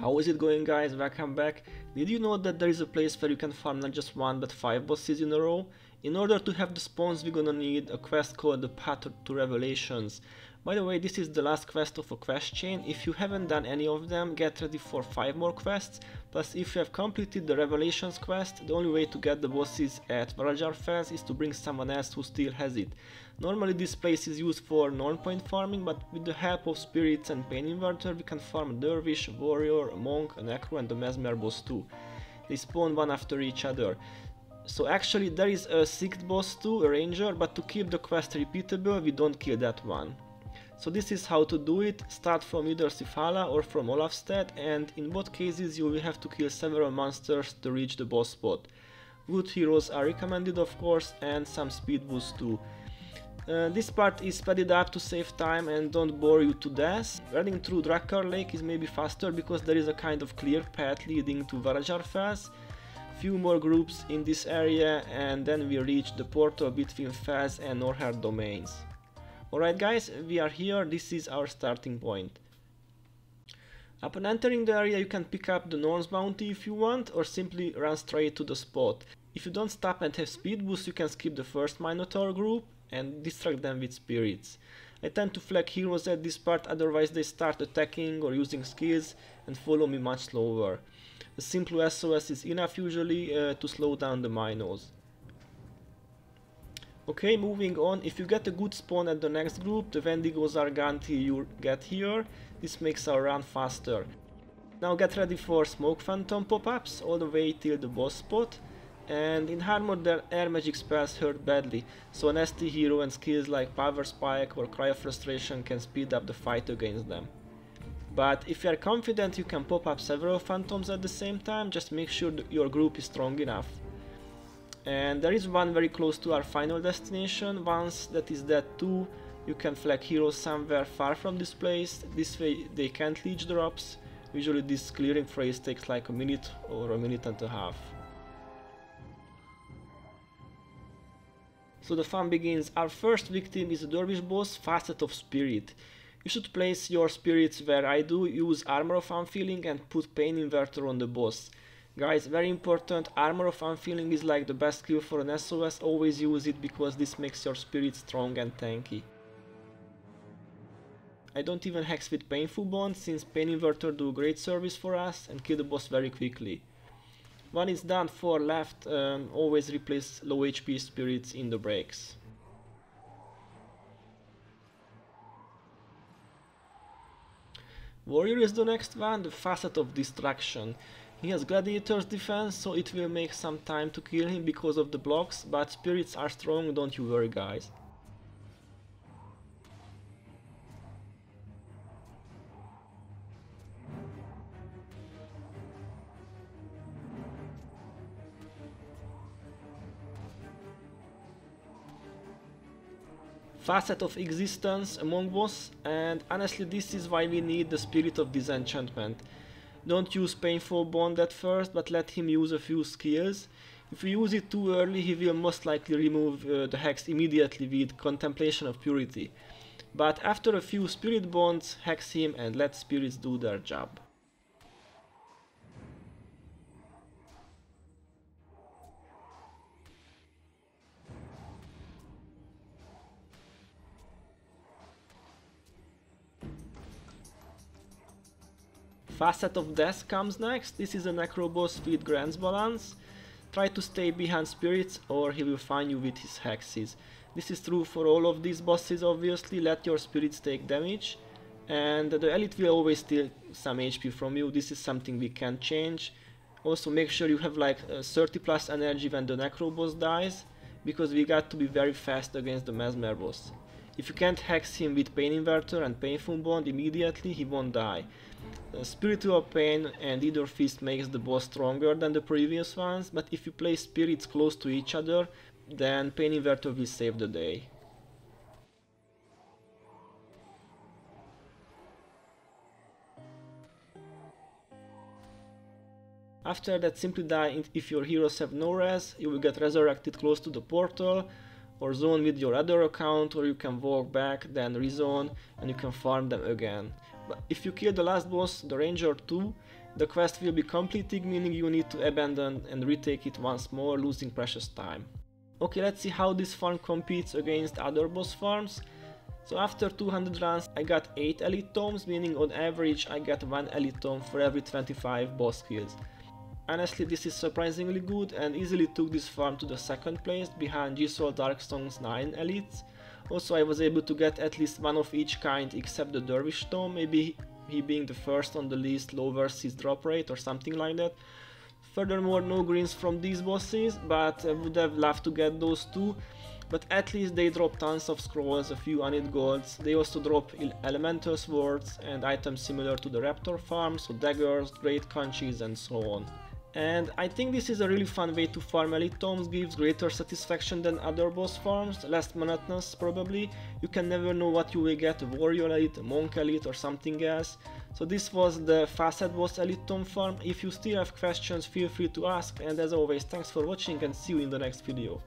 How is it going guys? Welcome back. Did you know that there is a place where you can farm not just one but 5 bosses in a row? In order to have the spawns we're gonna need a quest called the Path to Revelations. By the way, this is the last quest of a quest chain. If you haven't done any of them, get ready for 5 more quests. Plus, if you have completed the Revelations quest, the only way to get the bosses at Varajar Fells is to bring someone else who still has it. Normally this place is used for Norn point farming, but with the help of spirits and pain inverter we can farm a dervish, a warrior, a monk, necro and a mesmer boss too. They spawn one after each other. So actually there is a sixth boss too, a ranger, but to keep the quest repeatable we don't kill that one. So this is how to do it, start from either Sifhalla or from Olafstead and in both cases you will have to kill several monsters to reach the boss spot. Good heroes are recommended of course and some speed boost too. Uh, this part is speeded up to save time and don't bore you to death. Running through Drakkar Lake is maybe faster because there is a kind of clear path leading to Varajar Fells. Few more groups in this area and then we reach the portal between Fez and Norhard domains. Alright guys, we are here, this is our starting point. Upon entering the area you can pick up the Norn's bounty if you want or simply run straight to the spot. If you don't stop and have speed boost you can skip the first Minotaur group and distract them with spirits. I tend to flag heroes at this part otherwise they start attacking or using skills and follow me much slower. A simple SOS is enough usually uh, to slow down the Minos. Okay, moving on, if you get a good spawn at the next group, the Wendigos are till you get here, this makes our run faster. Now get ready for Smoke Phantom pop-ups all the way till the boss spot, and in Armor their air magic spells hurt badly, so an ST hero and skills like Power Spike or Cry of Frustration can speed up the fight against them. But if you are confident you can pop up several phantoms at the same time, just make sure your group is strong enough. And there is one very close to our final destination, once that is dead too, you can flag heroes somewhere far from this place, this way they can't leech drops, usually this clearing phase takes like a minute or a minute and a half. So the fun begins, our first victim is a dervish boss, Facet of Spirit. You should place your spirits where I do, use Armor of Unfeeling and put Pain Inverter on the boss. Guys, very important, Armor of Unfeeling is like the best skill for an SOS, always use it because this makes your spirit strong and tanky. I don't even hex with Painful Bond, since Pain Inverter do great service for us and kill the boss very quickly. One is done for left, um, always replace low HP spirits in the breaks. Warrior is the next one, the Facet of Distraction. He has Gladiator's defense, so it will make some time to kill him because of the blocks, but spirits are strong, don't you worry guys. Facet of Existence among us, and honestly this is why we need the Spirit of Disenchantment. Don't use Painful Bond at first, but let him use a few skills. If you use it too early, he will most likely remove uh, the hex immediately with Contemplation of Purity. But after a few Spirit Bonds, hex him and let spirits do their job. Facet of Death comes next. This is a Necro boss with Grenth's Balance. Try to stay behind spirits or he will find you with his hexes. This is true for all of these bosses obviously, let your spirits take damage. And the elite will always steal some HP from you, this is something we can change. Also make sure you have like uh, 30 plus energy when the Necro boss dies, because we got to be very fast against the Mesmer boss. If you can't hex him with Pain Inverter and Painful Bond immediately, he won't die. Uh, spiritual Pain and Ether Feast makes the boss stronger than the previous ones, but if you place spirits close to each other, then Pain Inverter will save the day. After that simply die if your heroes have no res, you will get resurrected close to the portal, or zone with your other account or you can walk back then rezone and you can farm them again. If you kill the last boss, the ranger too, the quest will be completed meaning you need to abandon and retake it once more losing precious time. Okay, let's see how this farm competes against other boss farms. So after 200 runs I got 8 elite tomes, meaning on average I get 1 elite tome for every 25 boss kills. Honestly this is surprisingly good and easily took this farm to the second place behind Gisol Darksong's 9 elites. Also I was able to get at least one of each kind except the Dervish tome, maybe he being the first on the list lowers his drop rate or something like that. Furthermore, no greens from these bosses, but I would have loved to get those too. But at least they drop tons of scrolls, a few unit golds, they also drop elemental swords and items similar to the raptor farm, so daggers, great conches and so on. And I think this is a really fun way to farm elite tomes, gives greater satisfaction than other boss farms, less monotonous probably. You can never know what you will get, warrior elite, monk elite or something else. So this was the Facet Boss Elite Tome farm. If you still have questions, feel free to ask and as always thanks for watching and see you in the next video.